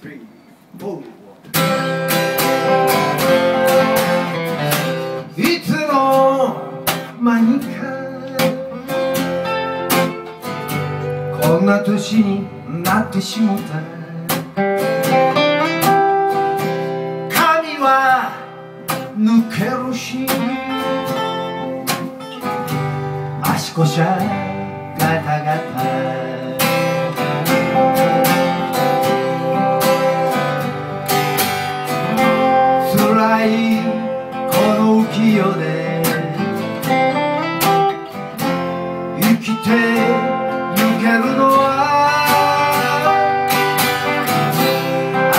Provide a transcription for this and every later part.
three, four. いつの間にかこんな年になってしもた髪は抜けるし足腰はガタガタきてゆけるのはあ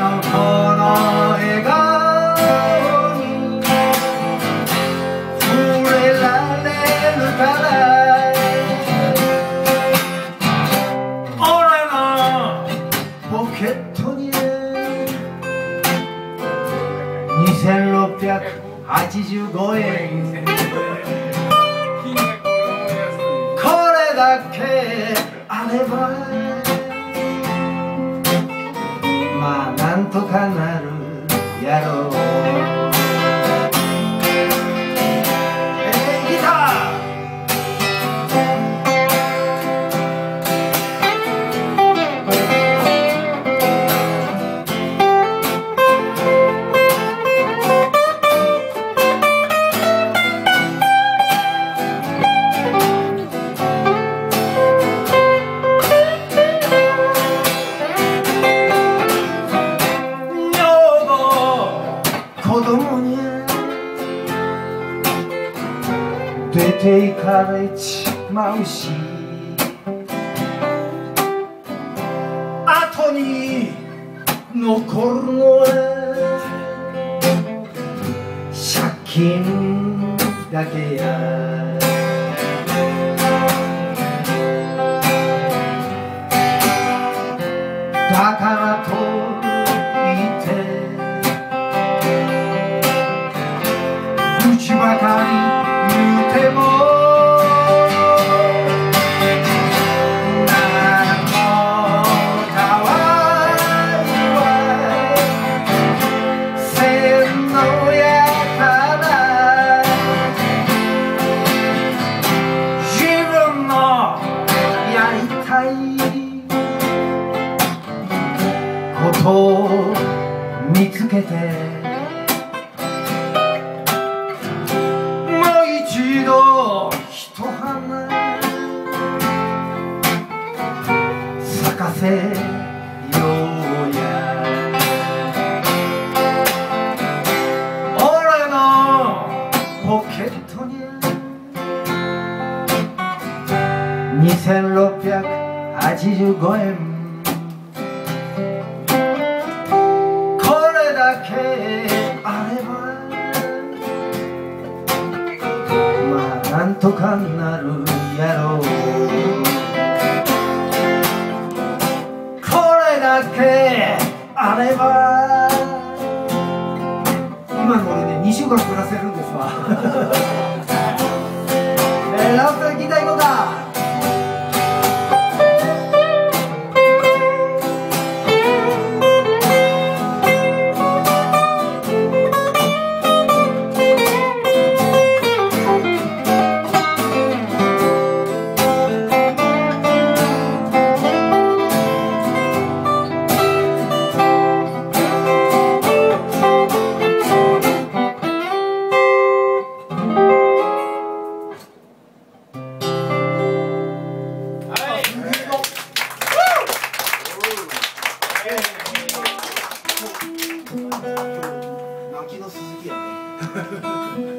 の子の笑顔に触れられるから俺のポケットにね2685円だけあればまあなんとかなていかれちまうし後に残るのは借金だけや。と見つけて。もう一度一花咲かせようや。俺のポケットに。2685円。とかなるやろう。これだけあれば。今これね2週間暮らせの鈴木やね。